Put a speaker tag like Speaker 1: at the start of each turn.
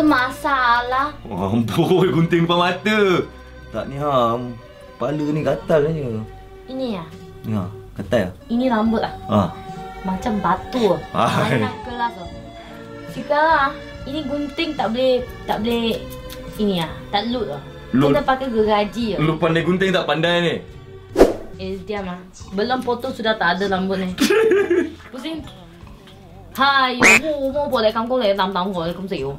Speaker 1: masalah.
Speaker 2: Ampun, gunting depan mata. Tak ni ham. Kepala ni gatal aja.
Speaker 1: Ini ya.
Speaker 2: Ha, gatal ya?
Speaker 1: Ini rambut ah.
Speaker 2: Ha.
Speaker 1: Macam batu.
Speaker 2: Ah.
Speaker 1: Banyak kelas oh. Sekarang ah, ini gunting tak boleh tak boleh ini ah, tak lut ah.
Speaker 2: Lut.
Speaker 1: Kita pakai geraji ah.
Speaker 2: Lu pandai gunting tak pandai ni?
Speaker 1: Eh, diam ah. Belum potong sudah tak ada rambut ni. Pusing. 哎哟，我我过嚟咁高，你谂谂我，你咁就要。